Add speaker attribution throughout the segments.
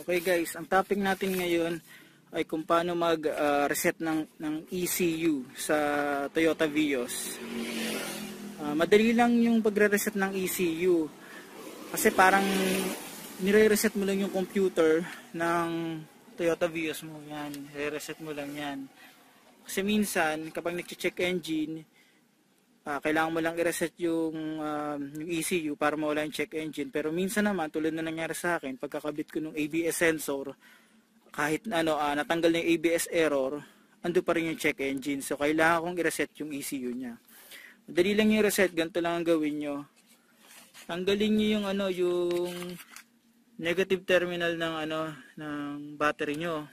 Speaker 1: Okay guys, ang topic natin ngayon ay kung paano mag-reset ng, ng ECU sa Toyota Vios. Uh, madali lang yung pagre-reset ng ECU kasi parang nire-reset mo lang yung computer ng Toyota Vios mo yan. Re-reset mo lang yan. Kasi minsan, kapag nag-check engine, uh, kailangan mo lang i-reset yung, uh, yung ECU para mawala yung check engine. Pero minsan naman, tulad na nangyari sa akin, pagkakabit ko ng ABS sensor, kahit ano, uh, natanggal na yung ABS error, ando pa rin yung check engine. So, kailangan kong i-reset yung ECU niya. Madali lang yung reset, ganito lang ang gawin nyo. Tanggalin nyo yung ano, yung negative terminal ng ano, ng battery nyo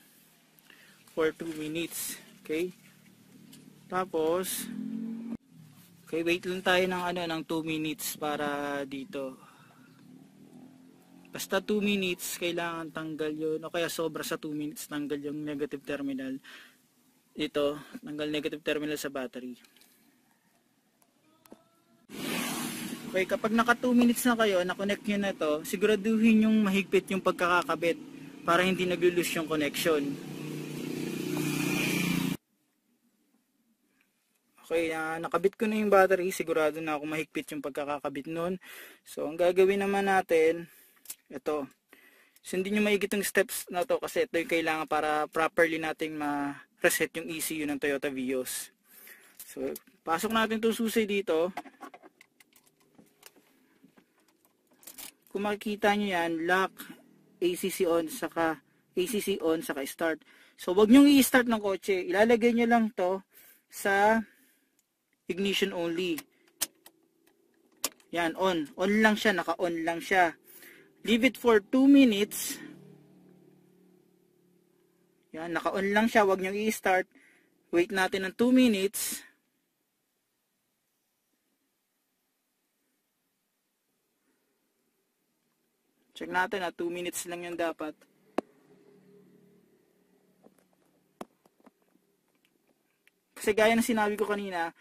Speaker 1: for 2 minutes. Okay? Tapos, Okay, wait lang tayo ng ano ng 2 minutes para dito. Basta 2 minutes kailangan tanggal 'yon o kaya sobra sa 2 minutes tanggal yung negative terminal. Ito, tanggal negative terminal sa battery. Okay, kapag naka 2 minutes na kayo, na-connect nyo na to, siguraduhin yung mahigpit yung pagkakakabit para hindi nag-lose yung connection. Okay, uh, nakabit ko na yung battery. Sigurado na ako mahigpit yung pagkakakabit nun. So, ang gagawin naman natin, ito. Hindi nyo maigit yung steps na to kasi ito yung kailangan para properly nating ma-reset yung ECU ng Toyota Vios. So, pasok natin itong susi dito. Kung makikita nyo yan, lock, ACC on, saka ACC on, saka start. So, wag nyo i-start ng kotse. Ilalagay nyo lang to sa ignition only. Yan, on. On lang siya, naka-on lang siya. Leave it for 2 minutes. Yan, naka-on lang siya, wag niyo i-start. Wait natin ng 2 minutes. Check natin na 2 minutes lang yan dapat. Kasi gaya ng sinabi ko kanina,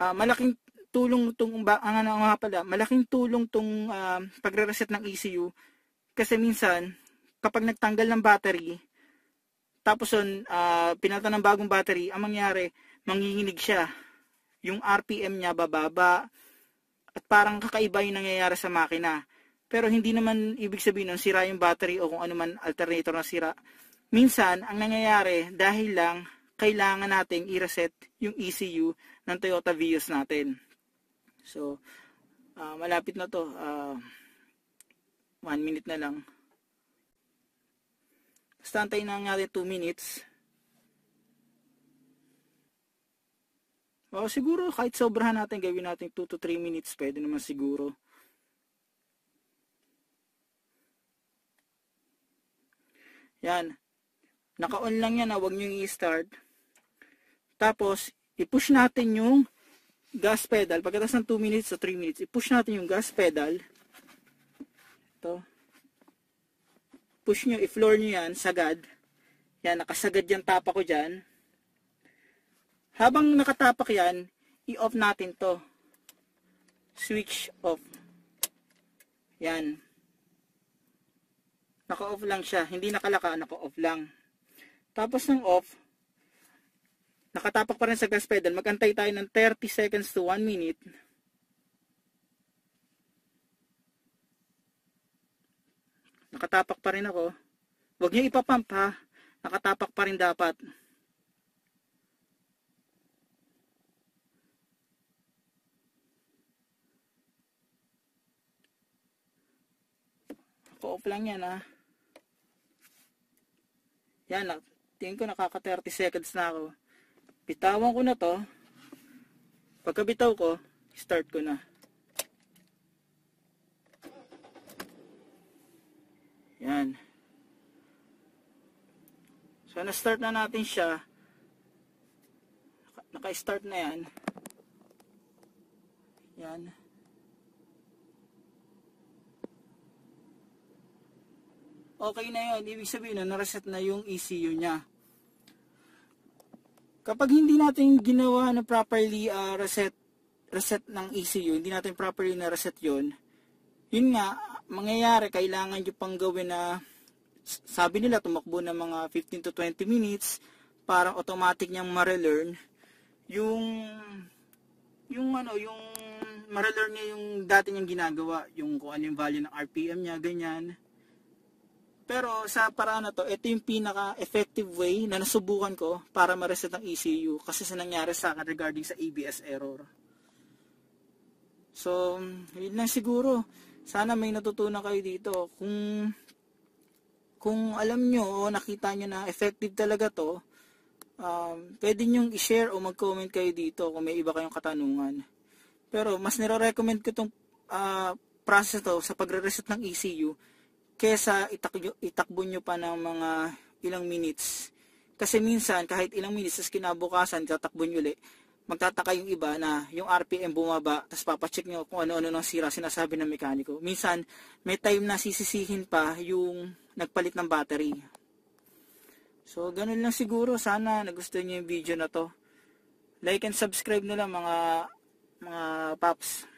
Speaker 1: uh, malaking tulong tong ang ano nga pala, malaking tulong tong uh, pagre-reset ng ECU kasi minsan kapag nagtanggal ng battery tapos on uh, pinalitan ng bagong battery, ang mangyari manginginig siya. Yung RPM niya bababa at parang kakaiba yung nangyayari sa makina. Pero hindi naman ibig sabihin nun sira yung battery o kung ano man alternator na sira. Minsan, ang nangyayari dahil lang kailangan nating i-reset yung ECU ng Toyota Vios natin. So, uh, malapit na to. Uh, one minute na lang. Basta antayin na natin 2 minutes. O, siguro kahit sobrahan natin, gawin natin 2 to 3 minutes. Pwede naman siguro. Yan. Naka-on lang yan. Huwag nyo i-start. Tapos, i-push natin yung gas pedal. Pagkatapos ng 2 minutes o 3 minutes, i-push natin yung gas pedal. Ito. Push nyo, i-floor nyo yan, sagad. Yan, nakasagad yung tapa ko dyan. Habang nakatapak yan, i-off natin to. Switch off. Yan. Naka-off lang siya. Hindi nakalaka, naka-off lang. Tapos ng off, nakatapak pa rin sa gas pedal, magantay tayo ng 30 seconds to 1 minute. Nakatapak pa rin ako. Huwag niyo ipapump ha. Nakatapak pa rin dapat. Ako-off lang yan ha. Yan, tingin ko nakaka 30 seconds na ako bitawan ko na to. Pagkabitaw ko start ko na. Yan. So na start na natin siya. Naka start na yan. Yan. Okay na yun. Ibig sabihin na na-reset na yung ECU nya kapag hindi natin ginawa na properly uh, reset reset ng ECU, hindi natin properly na reset 'yon. Yun nga, mangyayari kailangan nyo pang gawin na Sabi nila tumakbo ng mga 15 to 20 minutes, parang automatic niyang ma-relearn yung yung ano, yung ma-relearn niya yung dati niyang ginagawa, yung kung ano yung value ng RPM niya, ganyan. Pero sa paraan na to, ito yung pinaka-effective way na nasubukan ko para ma-reset ang ECU kasi sa nangyari sa akin regarding sa ABS error. So, yun lang siguro. Sana may natutunan kayo dito. Kung kung alam nyo o nakita nyo na effective talaga to, um, pwede nyo i-share o mag-comment kayo dito kung may iba kayong katanungan. Pero mas nire-recommend ko itong uh, process to sa pagre-reset ng ECU kesa itak- itakbo nyo pa ng mga ilang minutes. Kasi minsan, kahit ilang minutes, tas kinabukasan, tatakbo nyo ulit, magtataka yung iba na yung RPM bumaba, tapos papacheck nyo kung ano-ano nang sira sinasabi ng mekaniko. Minsan, may time na sisisihin pa yung nagpalit ng battery. So, ganun lang siguro. Sana nagustuhan nyo yung video na to. Like and subscribe na lang mga mga paps.